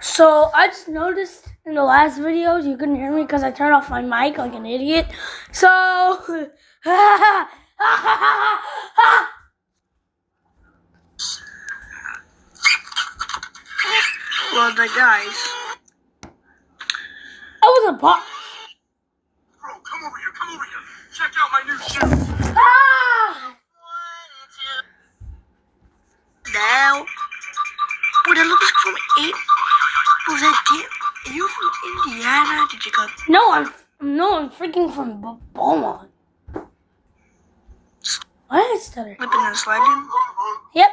So I just noticed in the last videos you couldn't hear me because I turned off my mic like an idiot. So Well, the guys. I was a box. Bro, come over here, come over here. Check out my new shoes. Ah! Now. What it looks from eight. Was that Are you from Indiana? Did you come? No, I'm no, I'm freaking from B- Beaumont. Why did I stutter? Flipping and sliding? Yep.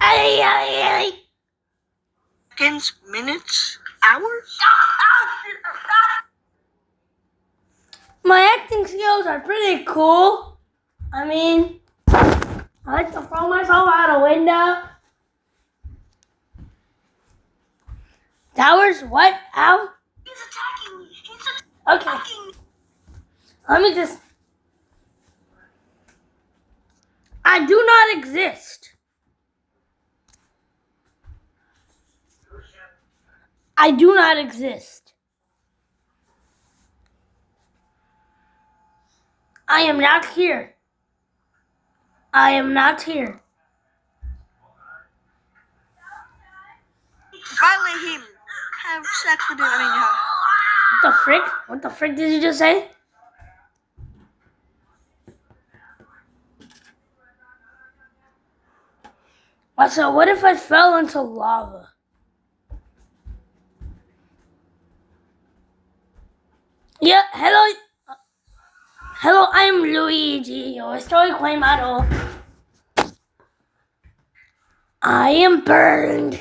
Ay, ay, ay. Seconds, minutes, hours? My acting skills are pretty cool. I mean, I like to throw myself out a window. Towers, what? Ow? He's attacking me. He's Okay, attacking me. let me just. I do not exist. I do not exist. I am not here. I am not here. Violate him. Have sex with. I mean, uh, What the frick? What the frick did you just say? Also, what if I fell into lava? Yeah, hello. Hello, I'm Luigi, your story clay model. I am burned.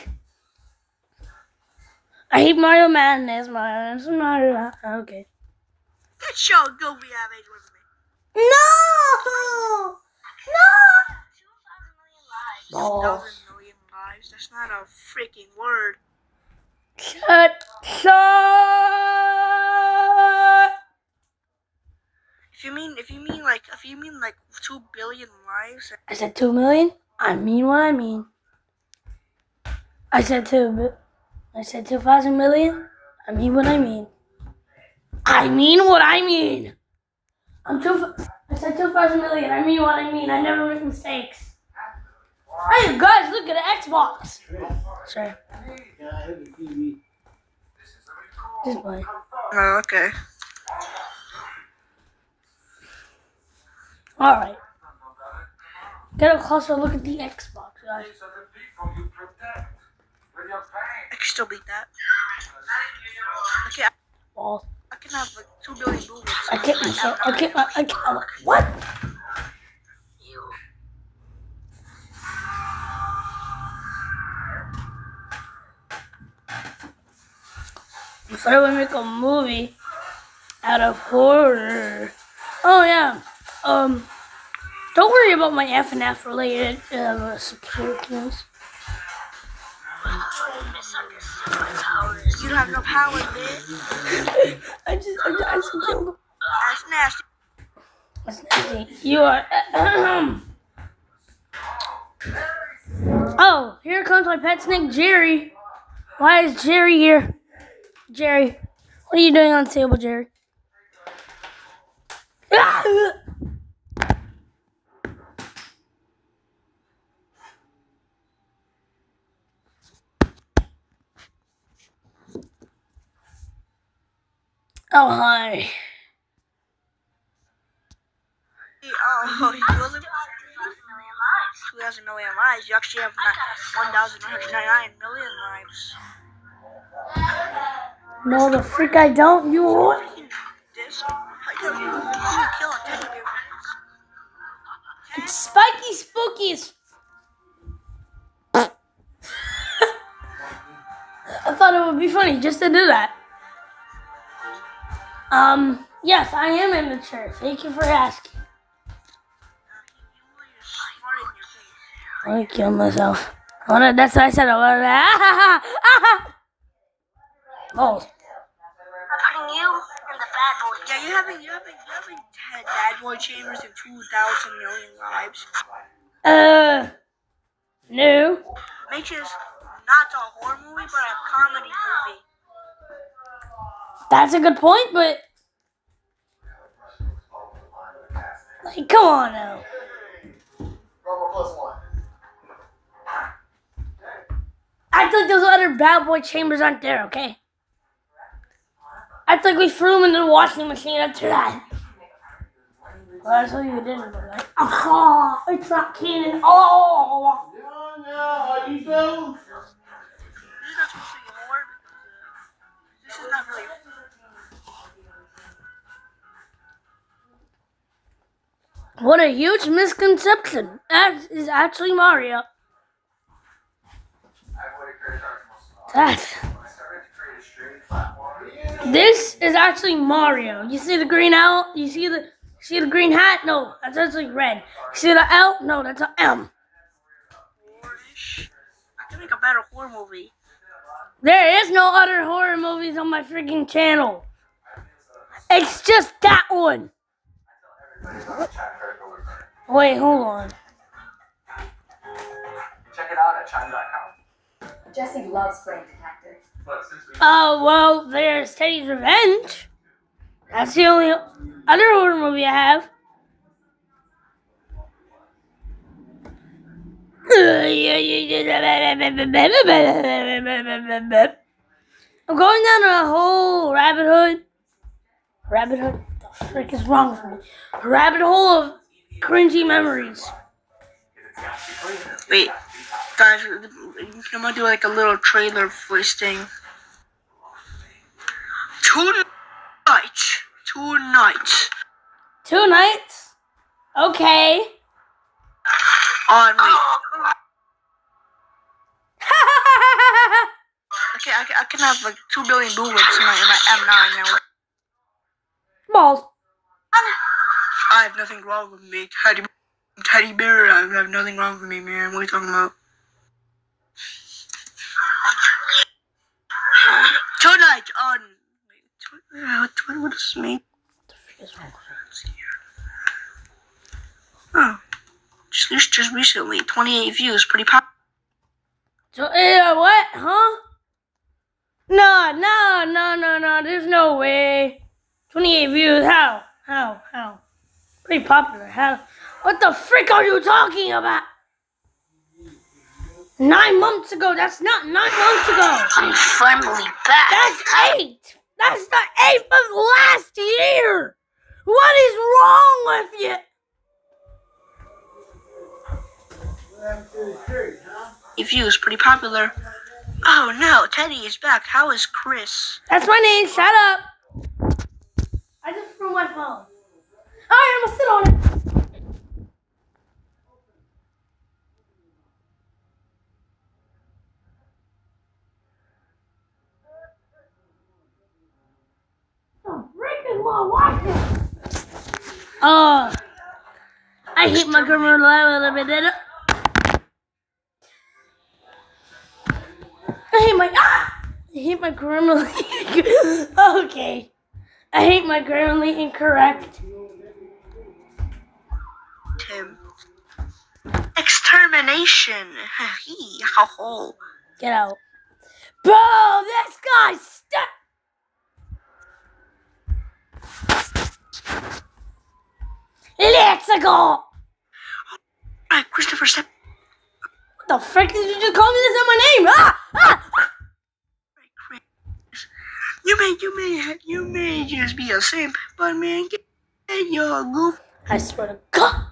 I hate Mario Madness, Mario Mario. Ah, okay. good show. Go be average with me. No! No! Oh. Two thousand million lives. That's not a freaking word. Shut, shut! If you mean, if you mean like, if you mean like two billion lives, I said two million. I mean what I mean. I said two. I said two thousand million. I mean what I mean. I mean what I mean. I'm two. I said two thousand million. I mean what I mean. I never make mistakes. Hey guys, look at the Xbox. Sorry, just play. Oh, okay. All right. Get a closer look at the Xbox, guys. I can still beat that. Okay, I, Balls. I can have like two billion bullets. I can't myself. I can't. I can't. What? If I would make a movie out of horror. Oh yeah. Um. Don't worry about my FNF related uh, subscriptions. You don't have no power, bitch. I just, I just, I just killed him. That's nasty. That's nasty. You are. oh, here comes my pet snake, Jerry. Why is Jerry here? Jerry, what are you doing on the table, Jerry? Ah! Oh, hi. Oh, you only two thousand million lives. You actually have one thousand one hundred ninety-nine million lives. No, the freak I don't. You what? This, I tell you, you should kill a. It's spiky spookies. I thought it would be funny just to do that. Um, yes, I am immature. Thank you for asking. I want to kill myself. I wanna, that's what I said. I want to. Ah, ha, ha, ah, ha. Balls. Putting you in the bad boy. Yeah, you haven't, you haven't, you haven't had bad boy chambers in two thousand million lives. Uh, no. Makes you not a horror movie, but a comedy movie. That's a good point, but like, come on now. Rubber plus one. Act like those other bad boy chambers aren't there, okay? Act like we threw them into the washing machine after that. Well, that's what you did. but Like, aha, it's not canon. Oh, Yeah, yeah, how you doing? This is not supposed to be horror. Uh, this is not really. What a huge misconception. That is actually Mario. I would have created Dark Most That. When I started to create a streaming platform, This is actually Mario. You see the green L? You see the see the green hat? No, that's actually red. You see the L? No, that's a M. Horror-ish. Can make a better horror movie. There is no other horror movies on my freaking channel. It's just that one. everybody's on the chat card over there. Wait, hold on. Check it out at chime.com. Jesse loves Brain Detective. But since we Oh, well, there's Teddy's Revenge. That's the only other horror movie I have. I'm going down a whole rabbit hood. Rabbit hood? Frick is wrong with me? A rabbit hole of cringy memories. Wait, guys, I'm gonna do like a little trailer for this thing. Tonight, tonight, Two nights? Okay. on wait. Okay, I, can- I can have like two billion bullets in my in my M9 now. Balls. I have nothing wrong with me, Teddy. Teddy bear, I have nothing wrong with me, man. What are you talking about? Tonight on. What, what, what does this mean? Oh, just just- just recently, 28 views, pretty pop. So, uh, what? Huh? No, no, no, no, no. There's no way. 28 views. How? How? How? Pretty popular. How? What the frick are you talking about? Nine months ago. That's not nine months ago. I'm finally back. That's eight. That's the eighth of last year. What is wrong with you? If you views, pretty popular. Oh no, Teddy is back. How is Chris? That's my name. Shut up. I my phone. All right, I'm gonna sit on it. The frick is my watching? Uh, I hate my grandma a little bit. I hate my ah! I hate my grammarly. okay, I hate my grammarly incorrect. Tim. Extermination. Hee, how ho. Get out, bro. This guy's stuck. Let's go. Alright, Christopher Sep. What the frick did you just call me? This is my name. Ah. Chris. You you may, you may just be a simp, but man, get your goof. I swear to God.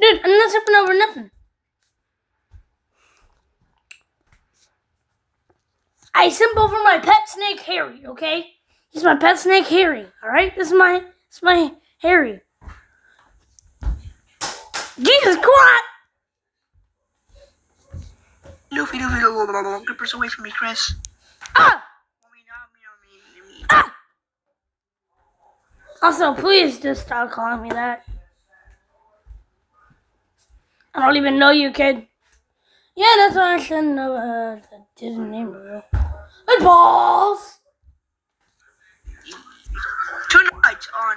Dude, I'm not tripping over nothing. I simp over my pet snake Harry, okay? He's my pet snake Harry, alright? This is my this is my Harry. Jesus Christ! video, video, blah, blah, blah. Get person away from me, Chris. Ah! Ah! Also, please just stop calling me that. I don't even know you, kid. Yeah, that's why I shouldn't know uh, that didn't name you. And balls! Tonight on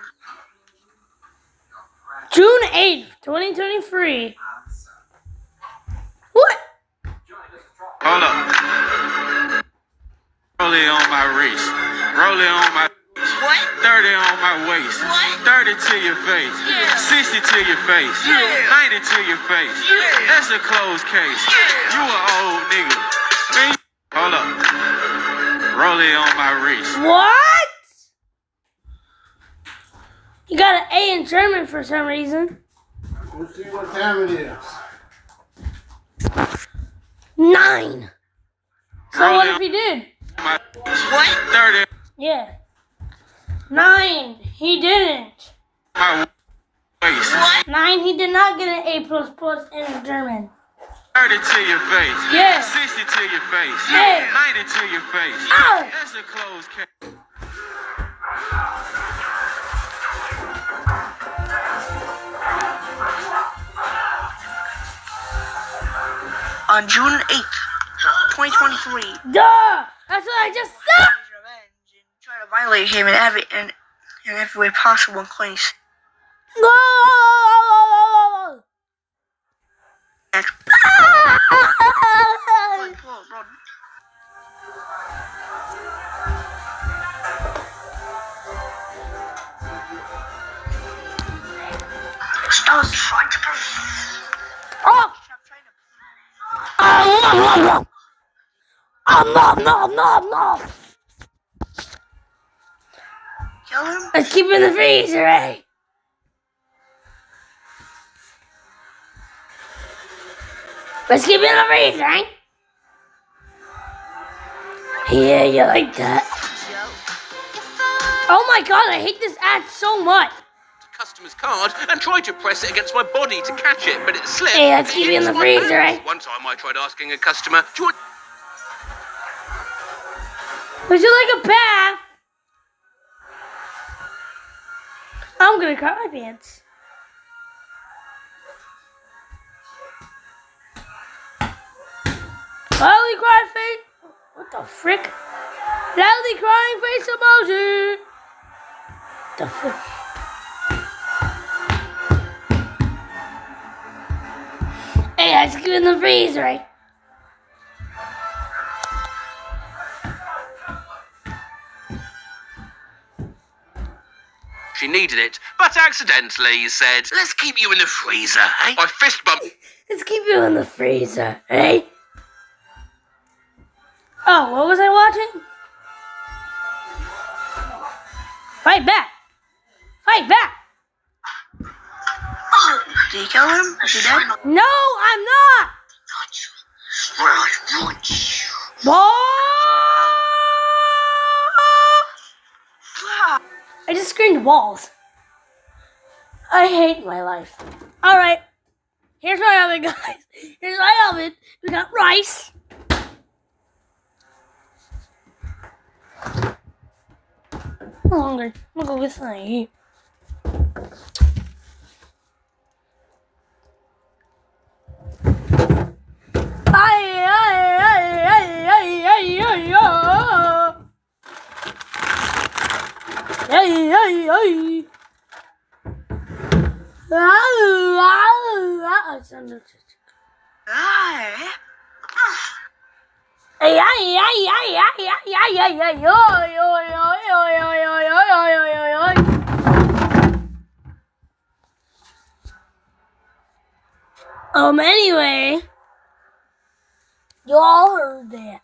June 8th, 2023. Hold up. Roll it on my wrist. Roll it on my What? 30 on my waist. What? 30 to your face. Yeah. 60 to your face. Yeah. 90 to your face. Yeah. That's a closed case. Yeah. You an old nigga. Man, hold up. Roll it on my wrist. What? You got an A in German for some reason. Let's see what time it is. Nine. So what if he did? What? 30 Yeah. Nine. He didn't. on my waist. What? Nine. He did not get an A plus plus in German. 30 to your face. Yeah. 60 to your face. Hey. 90 to your face. Ah. That's a closed case. On June 8th, 2023, Duh. That's what I just said. try to violate him in every in, in every way possible in place. No. Bro. Stop trying to. Oh. Stop trying to. Um, no, no, no, no. Kill him? Let's keep it in the freezer, eh? Let's keep it in the freezer, eh? Yeah, you like that. Oh my god, I hate this ad so much. Customer's card and tried to press it against my body to catch it, but it slipped. Hey, let's keep it in the freezer, hands. eh? One time I tried asking a customer, do you want Would you like a bath? I'm gonna cut my pants. Loudly crying face. What the frick? Loudly crying face emoji. The frick? Hey, I just keep in the freezer, right? She needed it, but accidentally said, let's keep you in the freezer, eh? I fist bump. Let's keep you in the freezer, eh? Oh, what was I watching? Fight back! Fight back! Did you kill him? Is he dead? No, I'm not! I just screamed walls. I hate my life. Alright, here's my oven, guys. Here's my oven. We got rice. I'm hungry. I'm gonna go get something to eat. Ay, ay, ay, ay, ay, ay, ay, ay. Au. It's under- Ah, Ay, ay, ay, ay, ay, ay, ay, ay, ay, ay, ay, ay, ay, ay, ay, ay, ay, ay, ay, ay. Um, anyway, you all heard that.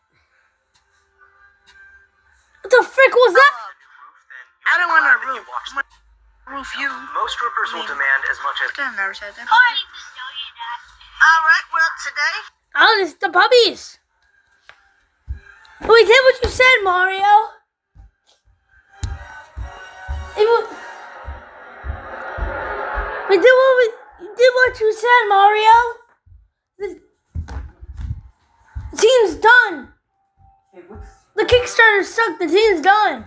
What the frick was that? I don't want to roof. I'm gonna roof you. Most strippers will demand as much as I never said that. Alright, well, today. Oh, it's the puppies. We did what you said, Mario. It wa- we did what we did what you said, Mario. The, the team's done. The Kickstarter sucked. The team's done.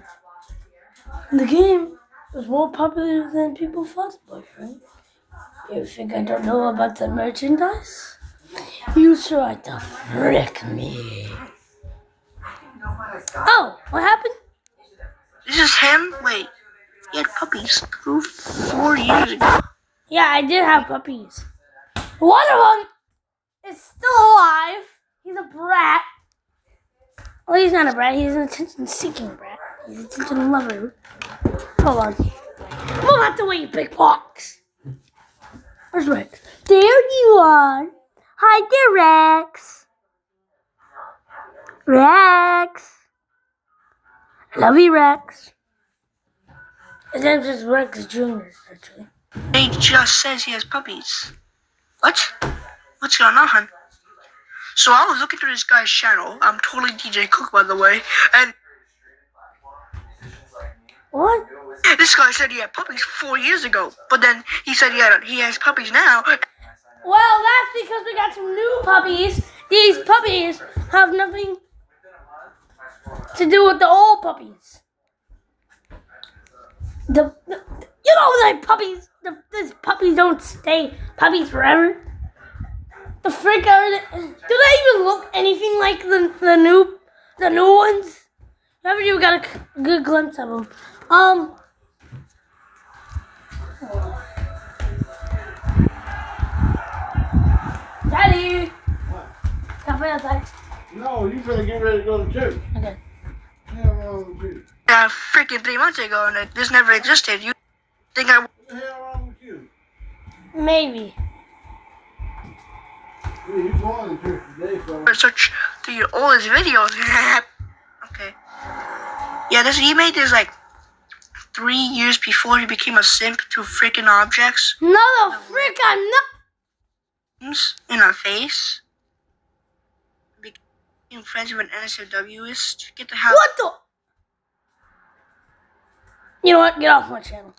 The game was more popular than people thought, boyfriend. You think I don't know about the merchandise? You tried to frick me. Oh, what happened? This is him? Wait. He had puppies four years ago. Yeah, I did have puppies. One of them is still alive. He's a brat. Well, he's not a brat. He's an attention-seeking brat. He's an attention lover. Hold on. Out the way, you big box. Where's Rex? There you are. Hi there, Rex. Rex. Love you, Rex. His name's just Rex Jr., actually. He just says he has puppies. What? What's going on? So I was looking through this guy's channel. I'm totally DJ Cook, by the way. And What? this guy said he had puppies four years ago. But then he said he had he has puppies now. Well, that's because we got some new puppies. These puppies have nothing to do with the old puppies. The, the you know the puppies. The, these puppies don't stay puppies forever. The frick are they, do they even look anything like the the new the new ones? Never even got a good glimpse of them. Um. Daddy! Can I play outside? No, you finna get ready to go to church. Okay. Hell wrong with you? Uh, freaking three months ago, and it, this never existed. You think I What the hell wrong with you? Maybe. Yeah, you going to church today, so would search through your oldest videos? okay. Yeah, this he made this like three years before he became a simp to freaking objects No, the frick, I'm not. in a face. Became friends with an NSFWist. Get the hell. What the? You know what? Get off my channel.